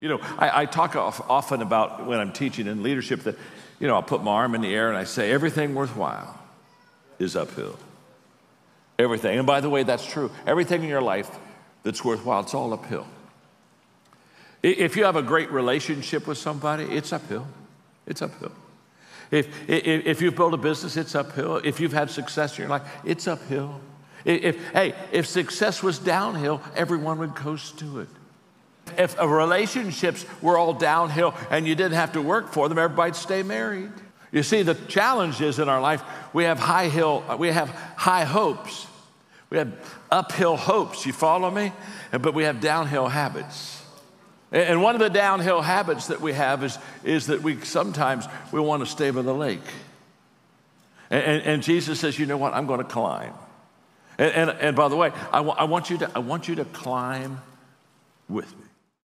You know, I, I talk often about when I'm teaching in leadership that, you know, I'll put my arm in the air and I say, everything worthwhile is uphill. Everything. And by the way, that's true. Everything in your life that's worthwhile, it's all uphill. If you have a great relationship with somebody, it's uphill. It's uphill. If, if, if you've built a business, it's uphill. If you've had success in your life, it's uphill. If, hey, if success was downhill, everyone would coast to it. If relationships were all downhill and you didn't have to work for them, everybody'd stay married. You see, the challenge is in our life, we have high hill, we have high hopes. We have uphill hopes, you follow me? But we have downhill habits. And one of the downhill habits that we have is, is that we sometimes we want to stay by the lake. And, and, and Jesus says, you know what, I'm going to climb. And, and, and by the way, I, w- I, want you to, I want you to climb with me.